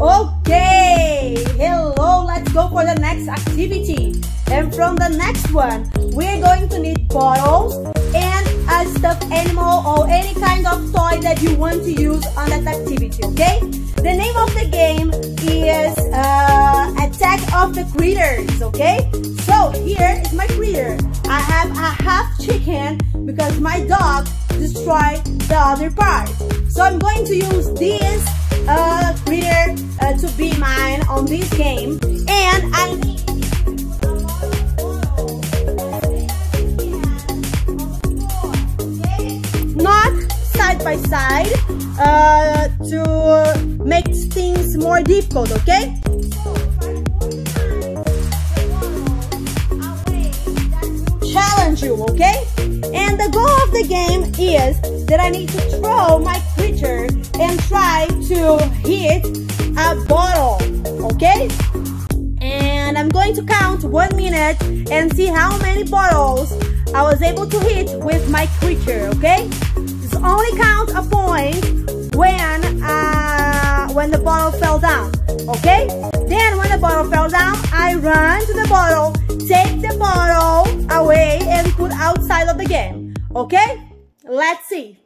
Okay, hello, let's go for the next activity. And from the next one, we're going to need bottles and a stuffed animal or any kind of toy that you want to use on that activity, okay? The name of the game is uh, Attack of the Critters, okay? So here is my critter. I have a half chicken because my dog destroyed the other part. So I'm going to use this uh, critter be mine on this game. And I need not side by side uh, to make things more difficult, okay? Challenge you, okay? And the goal of the game is that I need to throw my creature and try to hit a bottle, okay? And I'm going to count one minute and see how many bottles I was able to hit with my creature, okay? Just only count a point when uh, when the bottle fell down, okay? Then when the bottle fell down, I run to the bottle, take the bottle away and put outside of the game, okay? Let's see.